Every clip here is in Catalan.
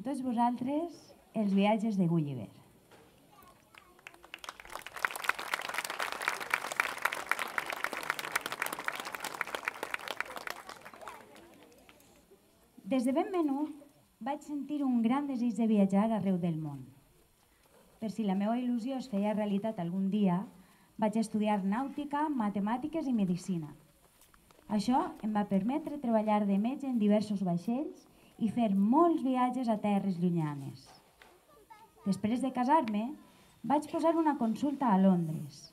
amb tots vosaltres els viatges de Gulliver. Des de ben menut vaig sentir un gran desig de viatjar arreu del món. Per si la meva il·lusió es feia realitat algun dia, vaig estudiar nàutica, matemàtiques i medicina. Això em va permetre treballar de metge en diversos vaixells i fer molts viatges a terres llunyanes. Després de casar-me, vaig posar una consulta a Londres.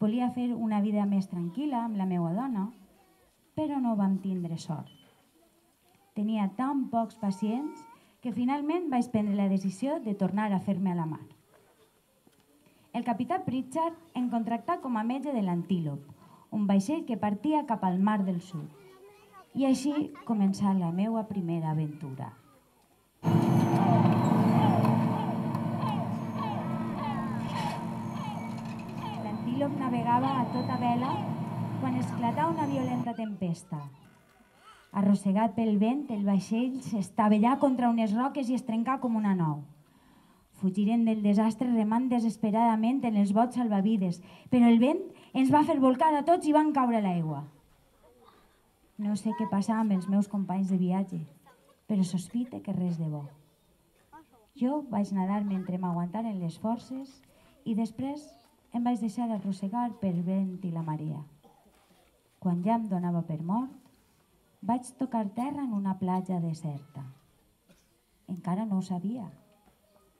Volia fer una vida més tranquil·la amb la meva dona, però no vam tindre sort. Tenia tan pocs pacients que finalment vaig prendre la decisió de tornar a fer-me a la mar. El capità Pritchard em contractà com a metge de l'Antílop, un vaixell que partia cap al mar del sud. I així començà la meva primera aventura. L'Antílop navegava a tota vela quan esclatà una violenta tempesta. Arrossegat pel vent, el vaixell s'estavellà contra unes roques i es trencà com una nou. Fugiren del desastre remant desesperadament en els bots salvavides, però el vent ens va fer volcar a tots i van caure a l'aigua. No sé què passava amb els meus companys de viatge, però sospite que res de bo. Jo vaig nadar mentre m'aguantaren les forces i després em vaig deixar arrossegar per vent i la marea. Quan ja em donava per mort, vaig tocar terra en una platja deserta. Encara no ho sabia,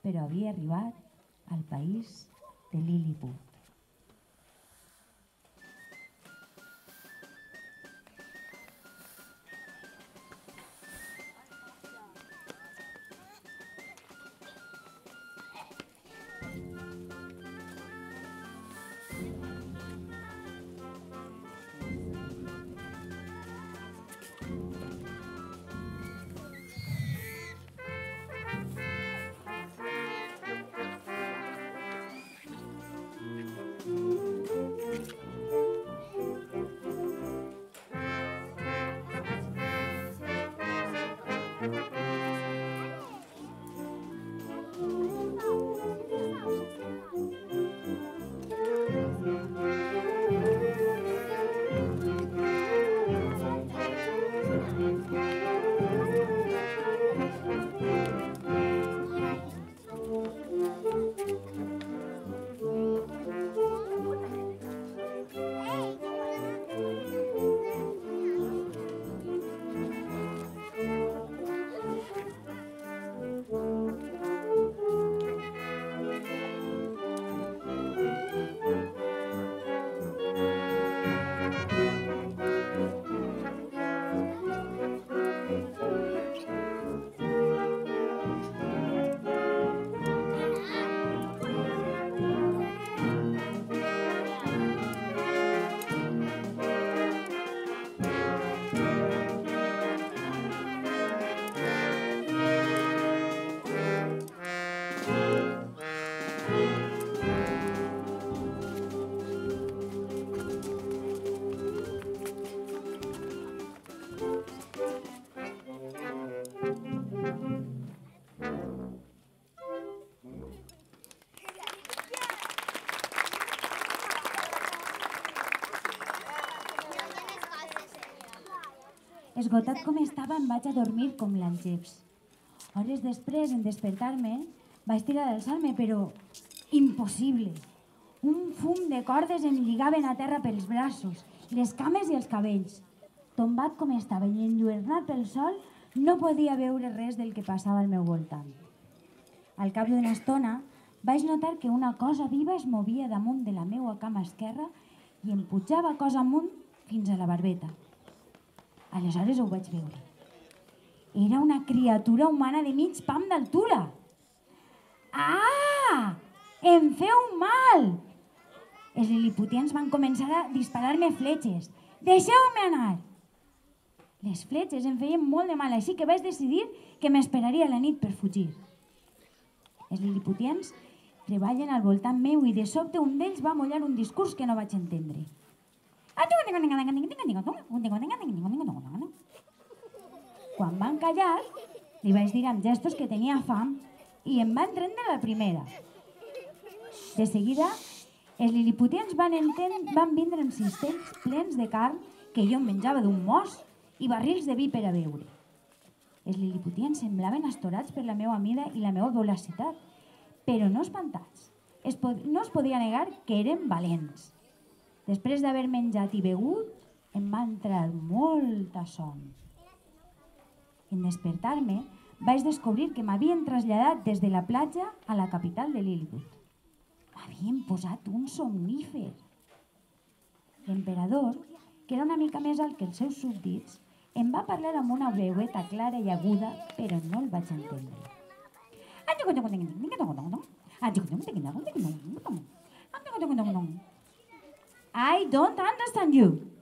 però havia arribat al país de Lilliput. Esgotat com estava, em vaig a dormir com l'Algeps. Hores després, en despertar-me, vaig tirar d'alçar-me, però impossible. Un fum de cordes em lligaven a terra pels braços, les cames i els cabells. Tombat com estava i enlluernat pel sol, no podia veure res del que passava al meu voltant. Al cap d'una estona, vaig notar que una cosa viva es movia damunt de la meua cama esquerra i em pujava cosa amunt fins a la barbeta. Aleshores ho vaig veure. Era una criatura humana de mig pam d'altura. Ah! Em feu mal! Els liliputians van començar a disparar-me fletxes. Deixeu-me anar! Les fletxes em feien molt de mal, així que vaig decidir que m'esperaria la nit per fugir. Els liliputians treballen al voltant meu i de sobte un d'ells va mollar un discurs que no vaig entendre. Quan van callar, Li vaig dir amb gestos que tenia fam i em van prendre la primera. De seguida, els liliputians van, enten, van vindre amb cistells plens de carn que jo menjava d'un mos i barrils de vi per a beure. Els liliputians semblaven astorats per la meva mida i la meva volacitat, però no espantats. Es no es podia negar que eren valents. Després d'haver menjat i begut, em va entrar molta son. En despertar-me, vaig descobrir que m'havien traslladat des de la platja a la capital de Lilliput. M'havien posat un somnífer. L'emperador, que era una mica més alt que els seus súbdits, em va parlar amb una veueta clara i aguda, però no el vaig entendre. I don't understand you.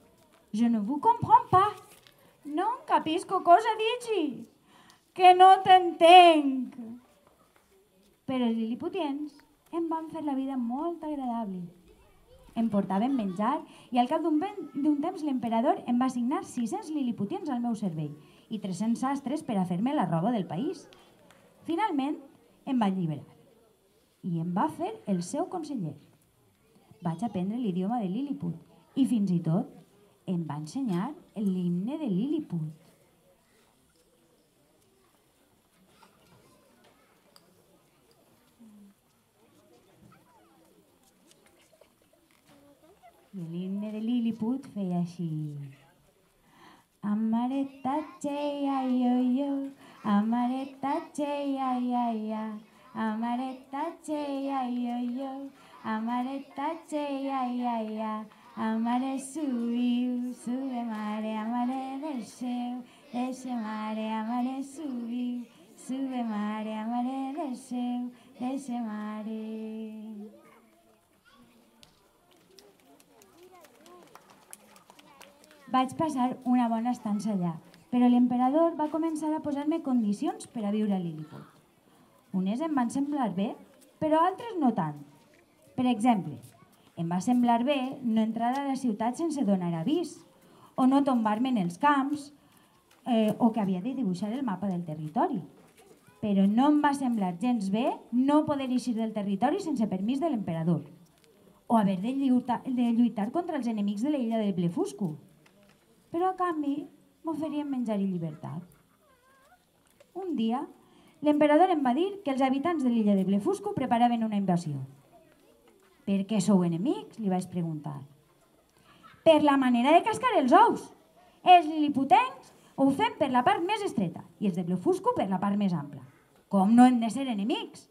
Je ne vous comprends pas. Non capisco cosa dici. Que no t'entenc. Però els liliputians em van fer la vida molt agradable. Em portaven menjar i al cap d'un temps l'emperador em va assignar 600 liliputians al meu servei i 300 sastres per a fer-me la roba del país. Finalment, em va alliberar i em va fer el seu conseller. Vaig aprendre l'idioma de Lilliput i fins i tot em va ensenyar l'himne de Lilliput. I l'himne de Lilliput feia així. Amareta che ya yo yo, amareta che ya ya amareta che ya yo yo, amareta che ya ya ya, amare subiu, sube mare, amare desceu, desce mare, amare subiu, sube mare, amare desceu, desce mare. Vaig passar una bona estança allà, però l'emperador va començar a posar-me condicions per a viure a Lilliput. Unes em van semblar bé, però altres no tant. Per exemple, em va semblar bé no entrar a la ciutat sense donar avís, o no tombar-me en els camps, eh, o que havia de dibuixar el mapa del territori. Però no em va semblar gens bé no poder eixir del territori sense permís de l'emperador, o haver de lluitar, de lluitar contra els enemics de l'illa de Blefuscu però a canvi m'oferien menjar i llibertat. Un dia, l'emperador em va dir que els habitants de l'illa de Blefusco preparaven una invasió. Per què sou enemics? li vaig preguntar. Per la manera de cascar els ous. Els liliputencs ho fem per la part més estreta i els de Blefusco per la part més ampla. Com no hem de ser enemics?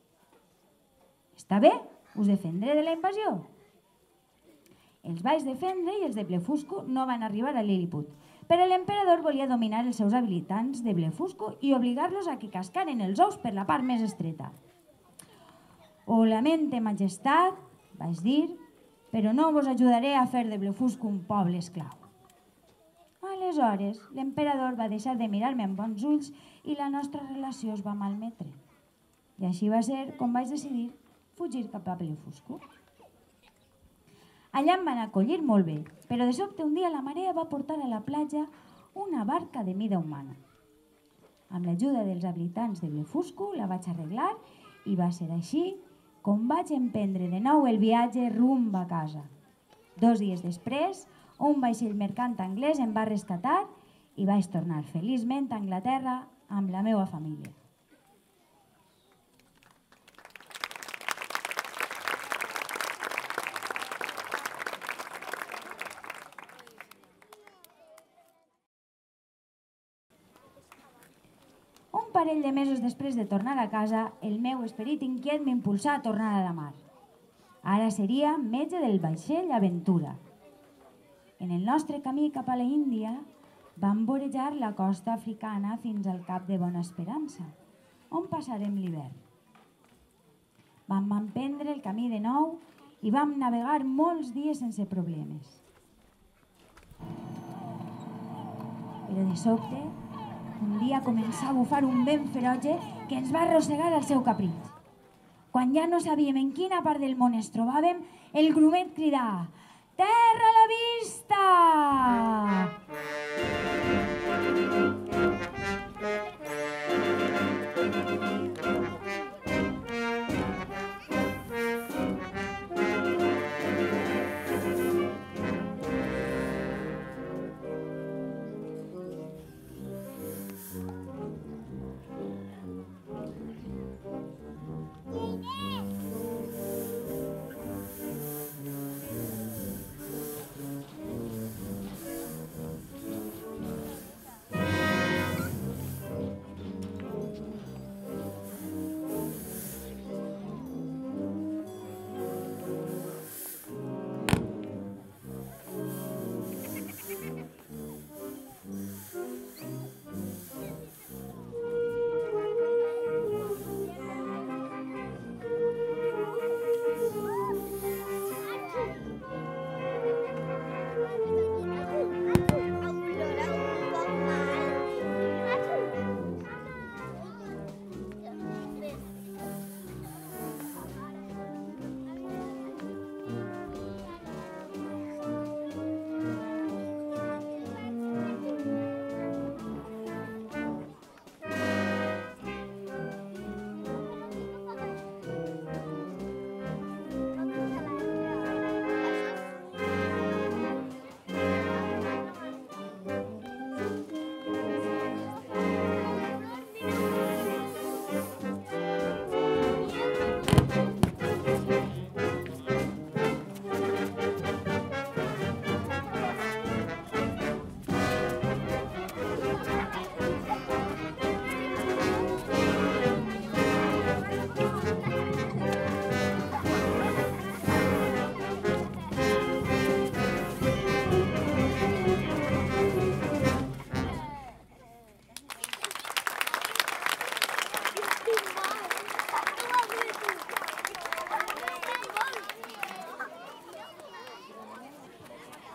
Està bé, us defendré de la invasió. Els vaig defendre i els de Blefusco no van arribar a Lilliput, però l'emperador volia dominar els seus habilitants de Blefusco i obligar-los a que cascaren els ous per la part més estreta. Ho lamente, majestat, vaig dir, però no vos ajudaré a fer de Blefusco un poble esclau. Aleshores, l'emperador va deixar de mirar-me amb bons ulls i la nostra relació es va malmetre. I així va ser com vaig decidir fugir cap a Blefusco. Allà em van acollir molt bé, però de sobte un dia la marea va portar a la platja una barca de mida humana. Amb l'ajuda dels habitants de Blefusco la vaig arreglar i va ser així com vaig emprendre de nou el viatge rumb a casa. Dos dies després, un vaixell mercant anglès em va rescatar i vaig tornar feliçment a Anglaterra amb la meva família. Un parell de mesos després de tornar a casa, el meu esperit inquiet m'impulsà a tornar a la mar. Ara seria metge del vaixell Aventura. En el nostre camí cap a la Índia, vam vorejar la costa africana fins al cap de Bona Esperança, on passarem l'hivern. Vam emprendre el camí de nou i vam navegar molts dies sense problemes. Però de sobte un dia començà a bufar un vent feroge que ens va arrossegar al seu capritx. Quan ja no sabíem en quina part del món es trobàvem, el grumet cridà «Terra a la vista!»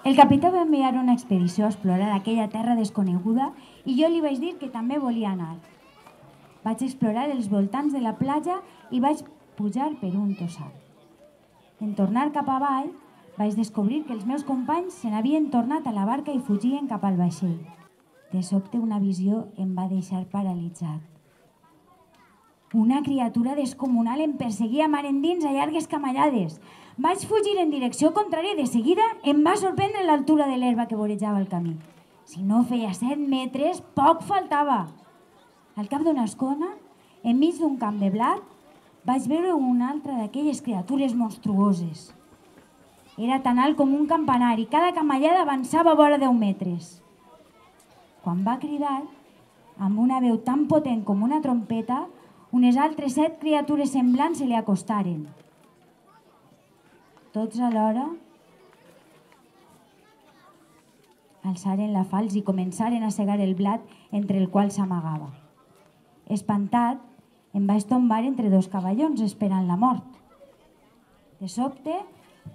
El capità va enviar una expedició a explorar aquella terra desconeguda i jo li vaig dir que també volia anar. Vaig explorar els voltants de la platja i vaig pujar per un tossal. En tornar cap avall, vaig descobrir que els meus companys se n'havien tornat a la barca i fugien cap al vaixell. De sobte una visió em va deixar paralitzat. Una criatura descomunal em perseguia mar endins a llargues camallades. Vaig fugir en direcció contrària de seguida em va sorprendre l'altura de l'herba que vorejava el camí. Si no feia set metres, poc faltava. Al cap d'una escona, enmig d'un camp de blat, vaig veure una altra d'aquelles criatures monstruoses. Era tan alt com un campanar i cada camallada avançava a vora 10 metres. Quan va cridar, amb una veu tan potent com una trompeta, unes altres set criatures semblants se li acostaren. Tots alhora alçaren la fals i començaren a segar el blat entre el qual s'amagava. Espantat, em vaig tombar entre dos cavallons esperant la mort. De sobte,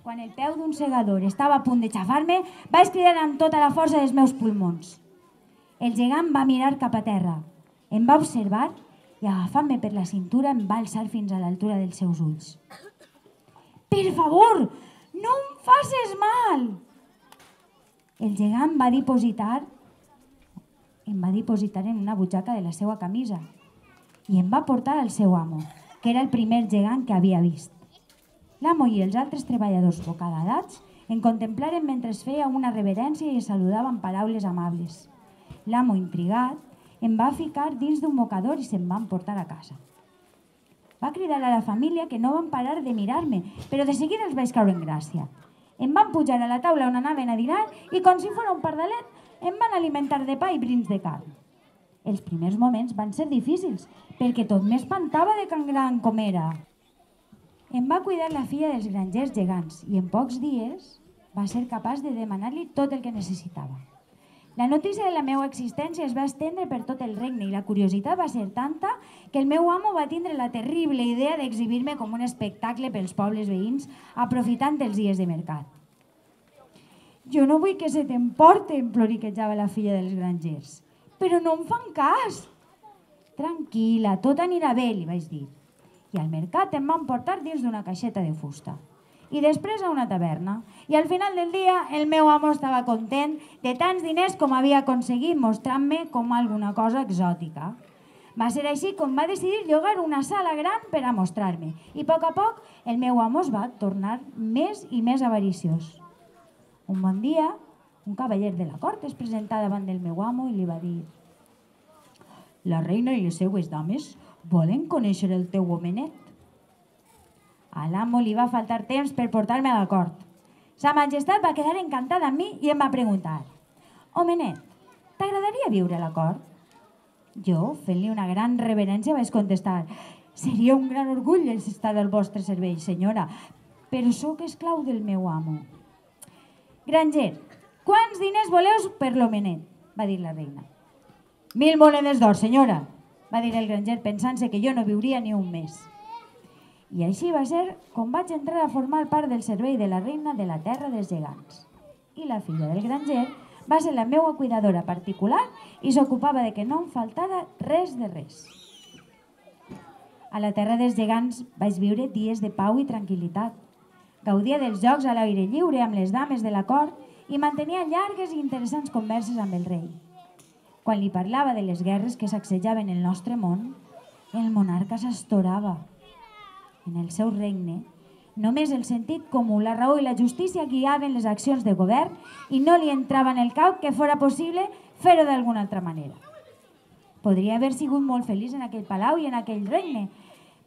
quan el peu d'un segador estava a punt de xafar-me, vaig cridar amb tota la força dels meus pulmons. El gegant va mirar cap a terra, em va observar i agafant-me per la cintura em va alçar fins a l'altura dels seus ulls. Per favor, no em facis mal! El gegant va dipositar em va dipositar en una butxaca de la seva camisa i em va portar al seu amo, que era el primer gegant que havia vist. L'amo i els altres treballadors bocadadats en contemplaren mentre es feia una reverència i es saludaven paraules amables. L'amo, intrigat, em va ficar dins d'un mocador i se'n van portar a casa. Va cridar a la família que no van parar de mirar-me, però de seguida els vaig caure en gràcia. Em van pujar a la taula on anaven a dinar i, com si fos un pardalet, em van alimentar de pa i brins de carn. Els primers moments van ser difícils, perquè tot m'espantava de can gran com era. Em va cuidar la filla dels grangers gegants i en pocs dies va ser capaç de demanar-li tot el que necessitava. La notícia de la meva existència es va estendre per tot el regne i la curiositat va ser tanta que el meu amo va tindre la terrible idea d'exhibir-me com un espectacle pels pobles veïns aprofitant els dies de mercat. Jo no vull que se t'emporte, ploriquejava la filla dels grangers. Però no em fan cas. Tranquil·la, tot anirà bé, li vaig dir. I al mercat em van portar dins d'una caixeta de fusta i després a una taverna. I al final del dia el meu amo estava content de tants diners com havia aconseguit mostrant-me com alguna cosa exòtica. Va ser així com va decidir llogar una sala gran per a mostrar-me i a poc a poc el meu amo es va tornar més i més avariciós. Un bon dia, un cavaller de la cort es presentà davant del meu amo i li va dir «La reina i les seues dames volen conèixer el teu homenet». A l'amo li va faltar temps per portar-me a la. Sa majestat va quedar encantada amb mi i em va preguntar «Homenet, t'agradaria viure a la cort?» Jo, fent-li una gran reverència, vaig contestar «Seria un gran orgull estar al vostre servei, senyora, però sóc esclau del meu amo». «Granger, quants diners voleu per l'homenet?» va dir la reina. «Mil monedes d'or, senyora», va dir el granger pensant-se que jo no viuria ni un mes. I així va ser com vaig entrar a formar part del servei de la reina de la terra dels gegants. I la filla del granger va ser la meva cuidadora particular i s'ocupava de que no em faltara res de res. A la terra dels gegants vaig viure dies de pau i tranquil·litat. Gaudia dels jocs a l'aire lliure amb les dames de la cort i mantenia llargues i interessants converses amb el rei. Quan li parlava de les guerres que sacsejaven el nostre món, el monarca s'estorava en el seu regne, només el sentit comú, la raó i la justícia guiaven les accions de govern i no li entrava en el cap que fora possible fer-ho d'alguna altra manera. Podria haver sigut molt feliç en aquell palau i en aquell regne,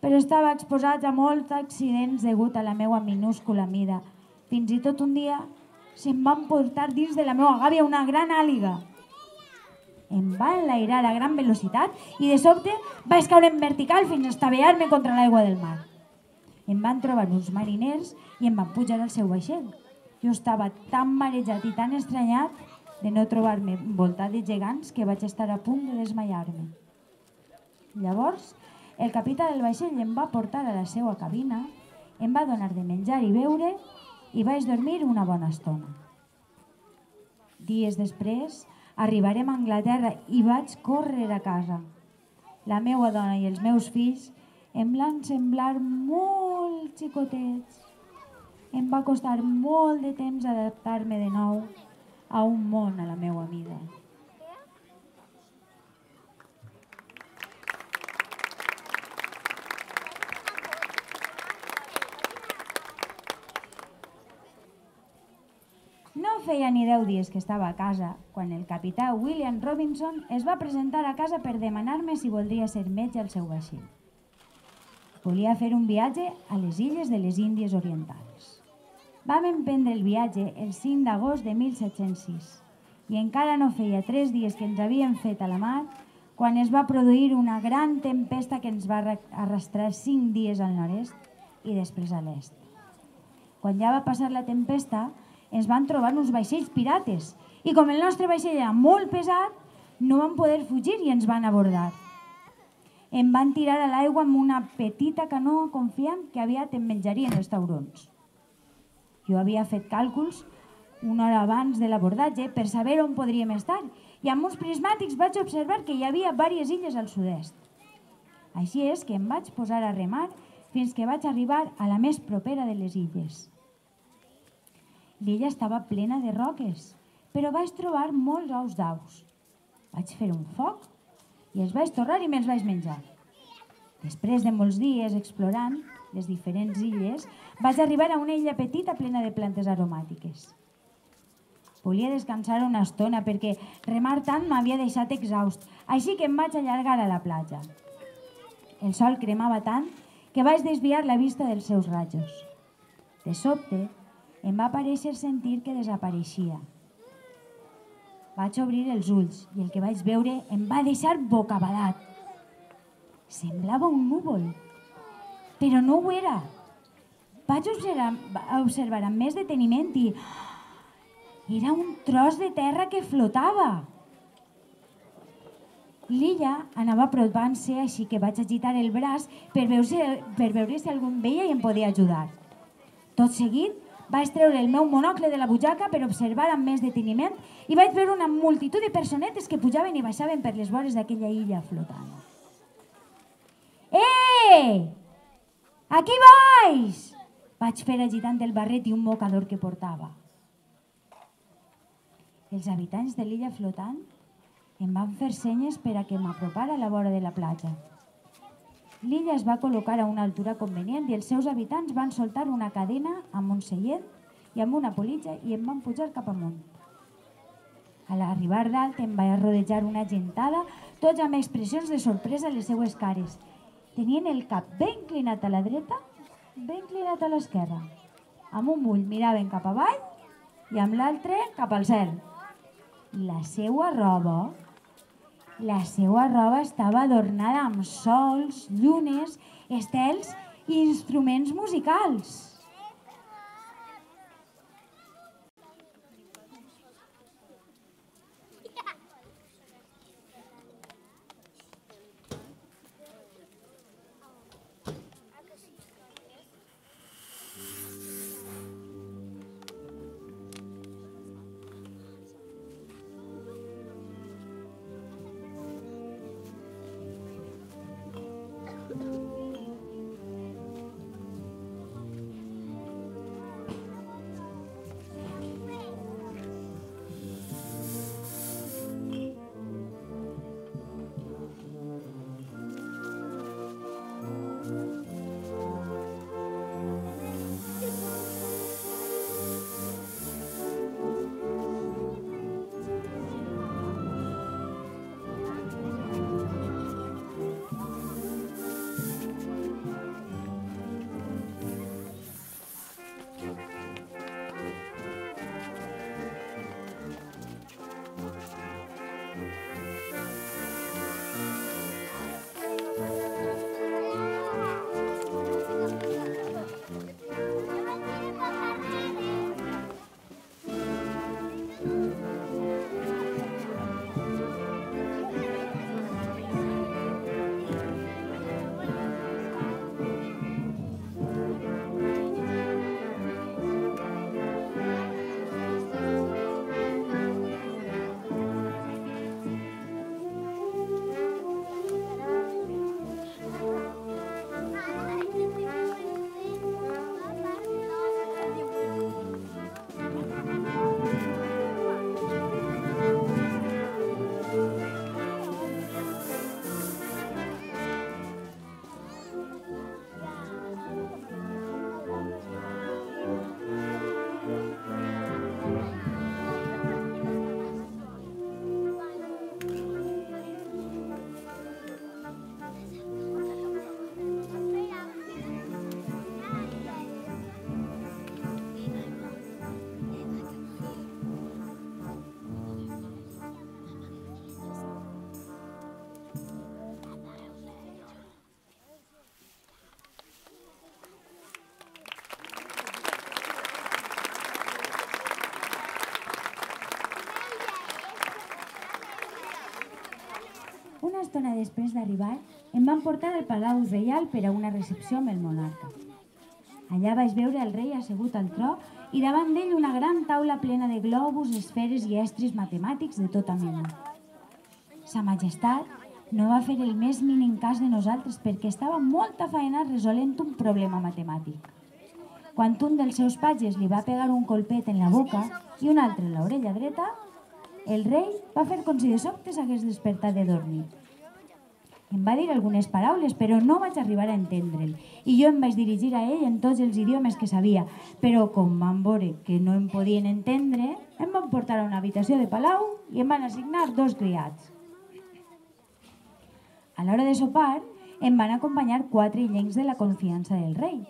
però estava exposat a molts accidents degut a la meva minúscula mida. Fins i tot un dia se'm van portar dins de la meva gàbia una gran àliga. Em va enlairar a gran velocitat i de sobte vaig caure en vertical fins a estavellar-me contra l'aigua del mar em van trobar uns mariners i em van pujar al seu vaixell. Jo estava tan marejat i tan estranyat de no trobar-me envoltat de gegants que vaig estar a punt de desmaiar-me. Llavors, el capità del vaixell em va portar a la seva cabina, em va donar de menjar i beure i vaig dormir una bona estona. Dies després, arribarem a Anglaterra i vaig córrer a casa. La meua dona i els meus fills em van semblar molt xicotets. Em va costar molt de temps adaptar-me de nou a un món a la meua vida. No feia ni deu dies que estava a casa quan el capità William Robinson es va presentar a casa per demanar-me si voldria ser metge al seu vaixell. Volia fer un viatge a les illes de les Índies Orientals. Vam emprendre el viatge el 5 d'agost de 1706 i encara no feia tres dies que ens havíem fet a la mar quan es va produir una gran tempesta que ens va arrastrar cinc dies al nord-est i després a l'est. Quan ja va passar la tempesta, ens van trobar uns vaixells pirates i com el nostre vaixell era molt pesat, no van poder fugir i ens van abordar. Em van tirar a l'aigua amb una petita canoa confiant que aviat em menjarien els taurons. Jo havia fet càlculs una hora abans de l'abordatge per saber on podríem estar i amb uns prismàtics vaig observar que hi havia diverses illes al sud-est. Així és que em vaig posar a remar fins que vaig arribar a la més propera de les illes. L'illa estava plena de roques, però vaig trobar molts ous d'aus. Vaig fer un foc i els vaig torrar i me'ls vaig menjar. Després de molts dies explorant les diferents illes, vaig arribar a una illa petita plena de plantes aromàtiques. Volia descansar una estona perquè remar tant m'havia deixat exhaust, així que em vaig allargar a la platja. El sol cremava tant que vaig desviar la vista dels seus rajos. De sobte, em va aparèixer sentir que desapareixia. Vaig obrir els ulls i el que vaig veure em va deixar bocabadat. Semblava un núvol, però no ho era. Vaig observar, observar amb més deteniment i era un tros de terra que flotava. L'illa anava apropant-se, així que vaig agitar el braç per veure, per veure si algú em veia i em podia ajudar. Tot seguit vaig treure el meu monocle de la butxaca per observar amb més deteniment i vaig veure una multitud de personetes que pujaven i baixaven per les vores d'aquella illa flotant. Eh! Aquí baix! Vaig fer agitant el barret i un mocador que portava. Els habitants de l'illa flotant em van fer senyes per a que m'apropara a la vora de la platja. L'illa es va col·locar a una altura convenient i els seus habitants van soltar una cadena amb un seient i amb una politja i em van pujar cap amunt. A l'arribar dalt em va rodejar una gentada, tots amb expressions de sorpresa a les seues cares. Tenien el cap ben inclinat a la dreta, ben inclinat a l'esquerra. Amb un ull miraven cap avall i amb l'altre cap al cel. La seua roba la seva roba estava adornada amb sols, llunes, estels i instruments musicals. Estona després d'arribar, em van portar al Palau Reial per a una recepció amb el monarca. Allà vaig veure el rei assegut al tro i davant d'ell una gran taula plena de globus, esferes i estris matemàtics de tota mena. Sa majestat no va fer el més mínim cas de nosaltres perquè estava molt afaenat resolent un problema matemàtic. Quan un dels seus patges li va pegar un colpet en la boca i un altre en l'orella dreta, el rei va fer com si de sobte s'hagués despertat de dormir. Em va dir algunes paraules, però no vaig arribar a entendre'l. I jo em vaig dirigir a ell en tots els idiomes que sabia. Però com van veure que no em podien entendre, em van portar a una habitació de palau i em van assignar dos criats. A l'hora de sopar, em van acompanyar quatre illencs de la confiança del rei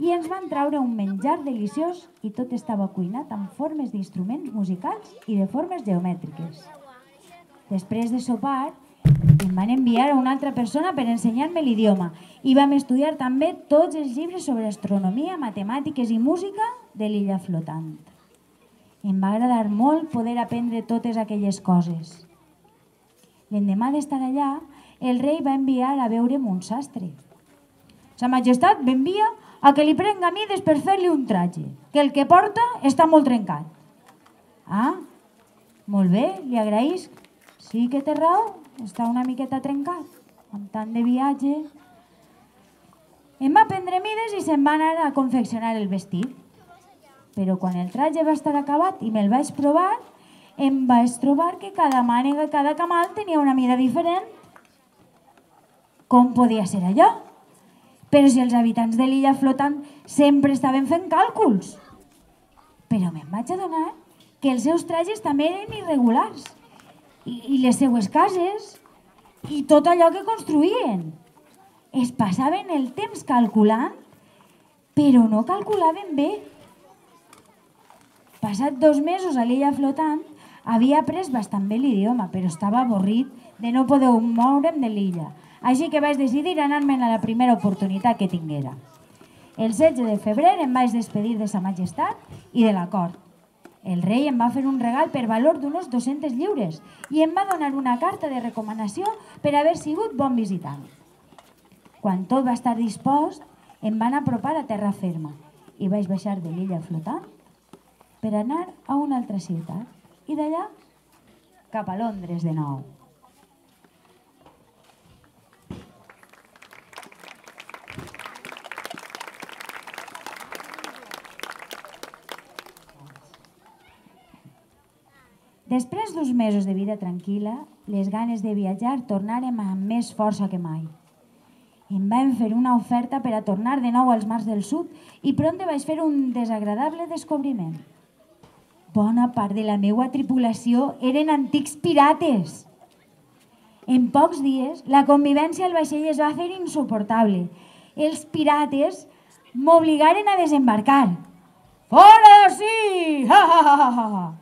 i ens van traure un menjar deliciós i tot estava cuinat amb formes d'instruments musicals i de formes geomètriques. Després de sopar, em van enviar a una altra persona per ensenyar-me l'idioma i vam estudiar també tots els llibres sobre astronomia, matemàtiques i música de l'illa flotant. Em va agradar molt poder aprendre totes aquelles coses. L'endemà d'estar allà, el rei va enviar a veure'm un sastre. Sa majestat m'envia a que li prenga mides per fer-li un traje, que el que porta està molt trencat. Ah, molt bé, li agraïsc. Sí que té raó, està una miqueta trencat, amb tant de viatge. Em va prendre mides i se'n va anar a confeccionar el vestit. Però quan el traje va estar acabat i me'l vaig provar, em vaig trobar que cada mànega cada camal tenia una mida diferent. Com podia ser allò? Però si els habitants de l'illa flotant sempre estaven fent càlculs. Però me'n vaig adonar que els seus trajes també eren irregulars. I, i les seues cases i tot allò que construïen. Es passaven el temps calculant, però no calculaven bé. Passat dos mesos a l'illa flotant, havia après bastant bé l'idioma, però estava avorrit de no poder moure'm de l'illa. Així que vaig decidir anar-me'n a la primera oportunitat que tinguera. El 16 de febrer em vaig despedir de sa majestat i de la cort. El rei em va fer un regal per valor d'uns 200 lliures i em va donar una carta de recomanació per haver sigut bon visitant. Quan tot va estar dispost, em van apropar a terra ferma i vaig baixar de l'illa flotant per anar a una altra ciutat i d'allà cap a Londres de nou. Després d'uns mesos de vida tranquil·la, les ganes de viatjar tornarem amb més força que mai. Em van fer una oferta per a tornar de nou als mars del sud i prompte vaig fer un desagradable descobriment. Bona part de la meva tripulació eren antics pirates. En pocs dies, la convivència al vaixell es va fer insuportable. Els pirates m'obligaren a desembarcar. Fora! Ha, ha, ha, ha, ha!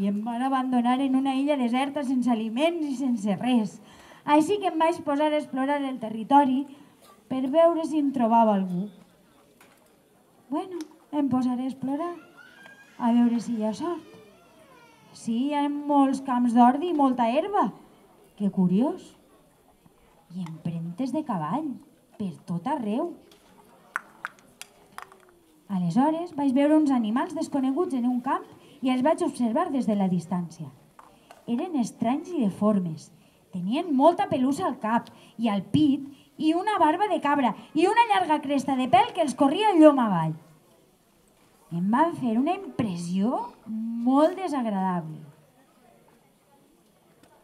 I em van abandonar en una illa deserta sense aliments i sense res. Així que em vaig posar a explorar el territori per veure si em trobava algú. Bueno, em posaré a explorar, a veure si hi ha sort. Sí, hi ha molts camps d'ordi i molta herba. Que curiós. I empremtes de cavall, per tot arreu. Aleshores vaig veure uns animals desconeguts en un camp i els vaig observar des de la distància. Eren estranys i deformes. Tenien molta pelussa al cap i al pit i una barba de cabra i una llarga cresta de pèl que els corria llom avall. Em van fer una impressió molt desagradable.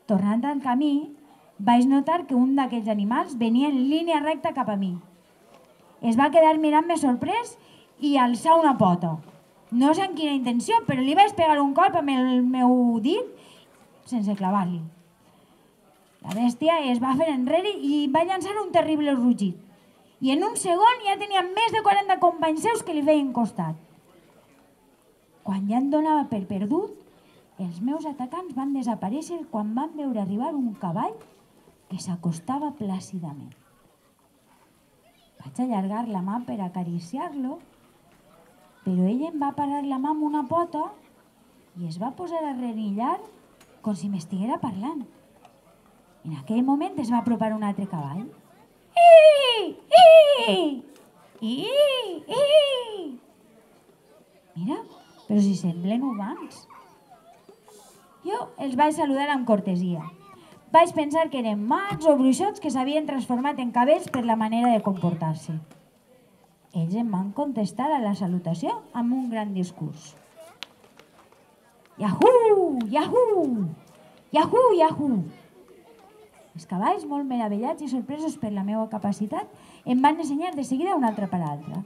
Tornant al camí, vaig notar que un d'aquells animals venia en línia recta cap a mi. Es va quedar mirant-me sorprès i alçar una pota. No sé en quina intenció, però li vaig pegar un colp amb el meu dit sense clavar-li. La bèstia es va fer enrere i va llançar un terrible rugit. I en un segon ja tenia més de 40 companys seus que li feien costat. Quan ja em donava per perdut, els meus atacants van desaparèixer quan van veure arribar un cavall que s'acostava plàcidament. Vaig allargar la mà per acariciar-lo però ell em va parar la mà amb una pota i es va posar a renillar com si m'estiguera parlant. En aquell moment es va apropar un altre cavall. I, i, i, i. Mira, però si semblen humans. Jo els vaig saludar amb cortesia. Vaig pensar que eren mans o bruixots que s'havien transformat en cabells per la manera de comportar-se. Ells em van contestar a la salutació amb un gran discurs. Yahoo! Yahoo! Yahoo! Yahoo! Els cavalls, molt meravellats i sorpresos per la meva capacitat, em van ensenyar de seguida una altra per altra.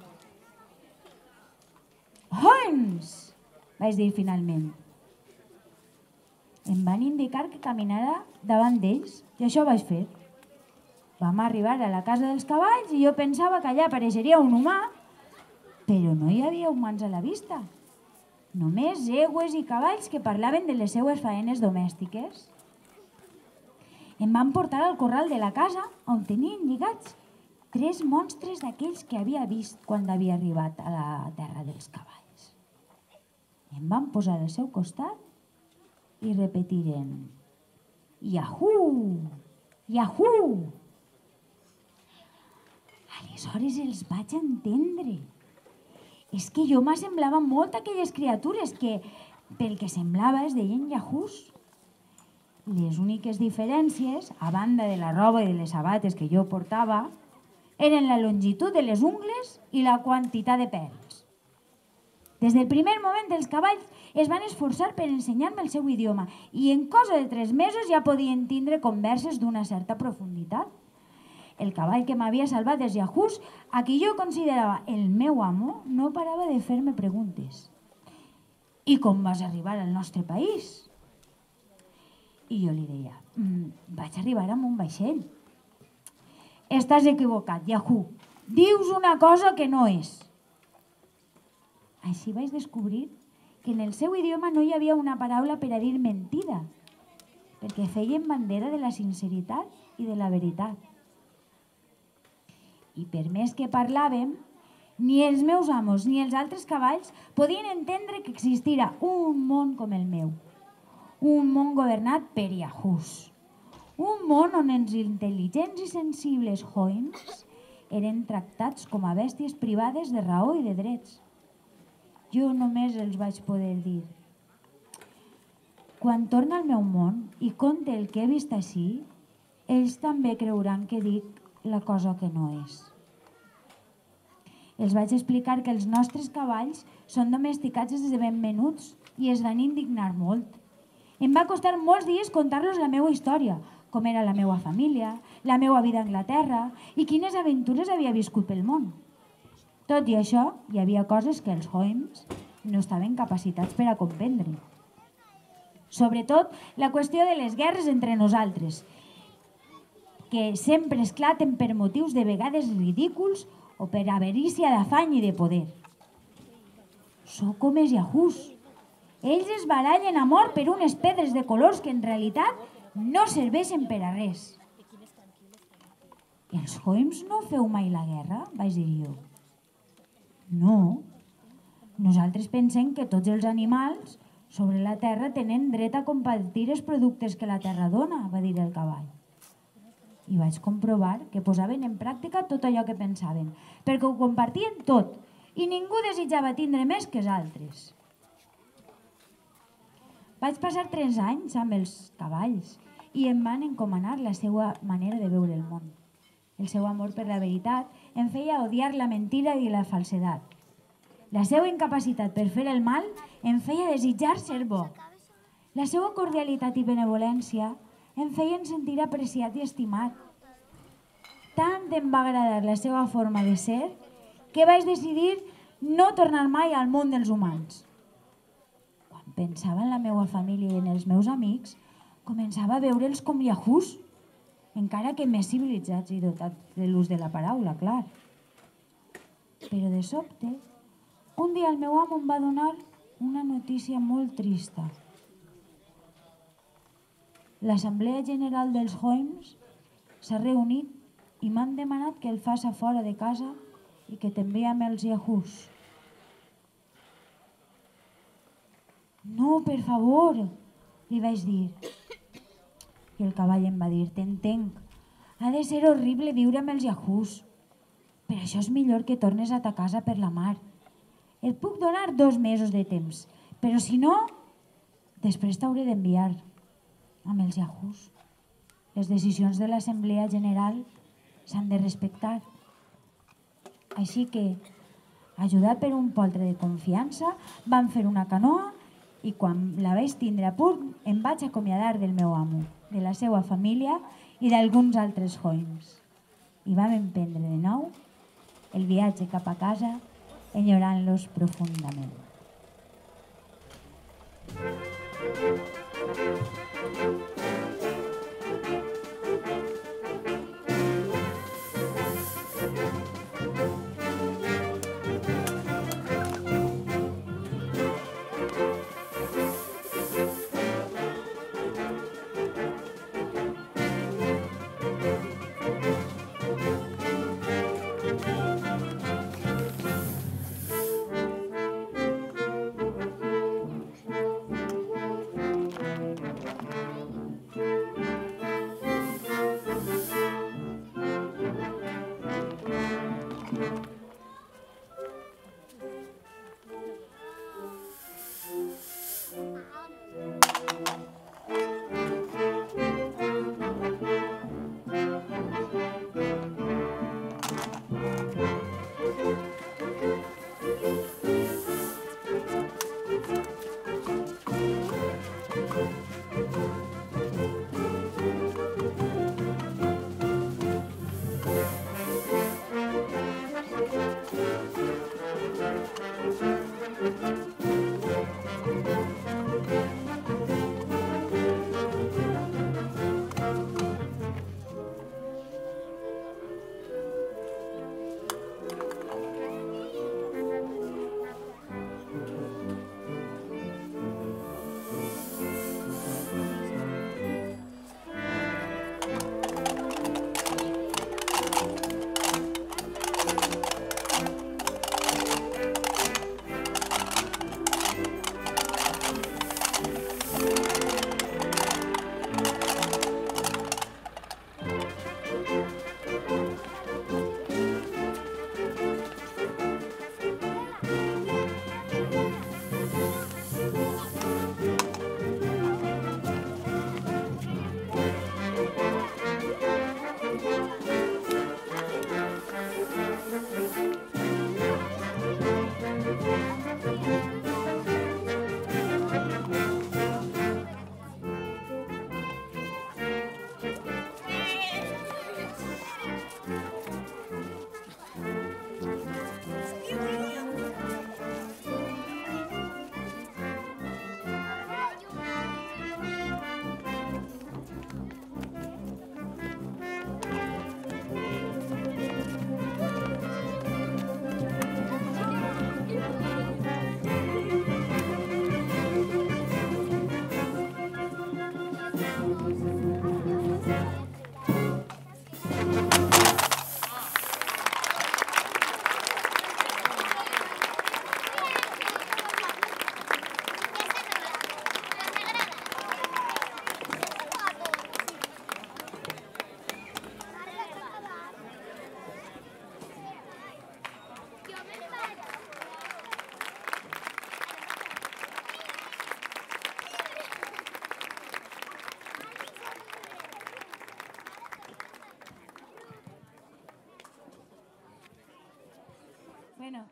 Holmes! vaig dir finalment. Em van indicar que caminara davant d'ells i això vaig fer. Vam arribar a la casa dels cavalls i jo pensava que allà apareixeria un humà, però no hi havia humans a la vista. Només egües i cavalls que parlaven de les seues faenes domèstiques em van portar al corral de la casa on tenien lligats tres monstres d'aquells que havia vist quan havia arribat a la terra dels cavalls. Em van posar al seu costat i repetiren Yahoo! Yahoo! Aleshores els vaig entendre. És que jo m'assemblava molt a aquelles criatures que, pel que semblava, es deien Yahoos. Les úniques diferències, a banda de la roba i de les sabates que jo portava, eren la longitud de les ungles i la quantitat de pèls. Des del primer moment els cavalls es van esforçar per ensenyar-me el seu idioma i en cosa de tres mesos ja podien tindre converses d'una certa profunditat. El cavall que m'havia salvat dels yahoos, a qui jo considerava el meu amo, no parava de fer-me preguntes. I com vas arribar al nostre país? I jo li deia, mm, vaig arribar amb un vaixell. Estàs equivocat, Yahoo. Dius una cosa que no és. Així vaig descobrir que en el seu idioma no hi havia una paraula per a dir mentida, perquè feien bandera de la sinceritat i de la veritat. I per més que parlàvem, ni els meus amos ni els altres cavalls podien entendre que existira un món com el meu un món governat per Yahoos. Un món on els intel·ligents i sensibles Hoynes eren tractats com a bèsties privades de raó i de drets. Jo només els vaig poder dir. Quan torna al meu món i conte el que he vist així, ells també creuran que dic la cosa que no és. Els vaig explicar que els nostres cavalls són domesticats des de ben menuts i es van indignar molt. Em va costar molts dies contar-los la meva història, com era la meva família, la meva vida a Anglaterra i quines aventures havia viscut pel món. Tot i això, hi havia coses que els Holmes no estaven capacitats per a comprendre. Sobretot, la qüestió de les guerres entre nosaltres, que sempre esclaten per motius de vegades ridículs o per averícia d'afany i de poder. Sóc com els yahoos, ells es barallen a mort per unes pedres de colors que en realitat no serveixen per a res. I els Holmes no feu mai la guerra? Vaig dir jo. No. Nosaltres pensem que tots els animals sobre la terra tenen dret a compartir els productes que la terra dona, va dir el cavall. I vaig comprovar que posaven en pràctica tot allò que pensaven, perquè ho compartien tot i ningú desitjava tindre més que els altres. Vaig passar tres anys amb els cavalls i em van encomanar la seva manera de veure el món. El seu amor per la veritat em feia odiar la mentida i la falsedat. La seva incapacitat per fer el mal em feia desitjar ser bo. La seva cordialitat i benevolència em feien sentir apreciat i estimat. Tant em va agradar la seva forma de ser que vaig decidir no tornar mai al món dels humans pensava en la meva família i en els meus amics, començava a veure'ls com yahoos, encara que més civilitzats i dotats de l'ús de la paraula, clar. Però de sobte, un dia el meu amo em va donar una notícia molt trista. L'Assemblea General dels Hoymes s'ha reunit i m'han demanat que el faça fora de casa i que també amb els yahoos. No, per favor, li vaig dir. I el cavall em va dir, t'entenc, ha de ser horrible viure amb els yahoos. Per això és millor que tornes a ta casa per la mar. Et puc donar dos mesos de temps, però si no, després t'hauré d'enviar amb els yahoos. Les decisions de l'Assemblea General s'han de respectar. Així que, ajudat per un poltre de confiança, van fer una canoa i quan la vaig tindre a punt em vaig acomiadar del meu amo, de la seva família i d'alguns altres joins. I vam emprendre de nou el viatge cap a casa enyorant-los profundament.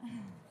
嗯。